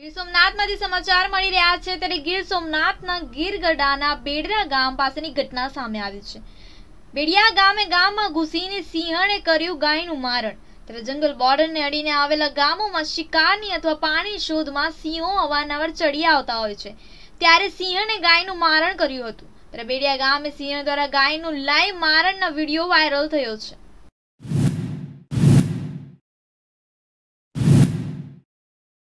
ગીર સોમનાથમાંથી સમાચાર મળી રહ્યા છે. ત્યારે ગીર સોમનાથના ગીરગઢાના બેડરા ગામ પાસેની ઘટના સામે આવી છે. બેડિયા ગામે ગામમાં ઘૂસીને સિંહણે કર્યું ગાયનું મારણ. ત્યારે જંગલ બોર્ડરને અડીને આવેલા ગામોમાં શિકારની અથવા પાણી શોધમાં સિંહો અવારનવાર ચડી આવતા હોય છે. ત્યારે સિંહણે ગાયનું મારણ કર્યું હતું. ત્યારે બેડિયા ગામે સિંહ દ્વારા ગાયનું લાઈવ મારણના વીડિયો વાયરલ થયો છે.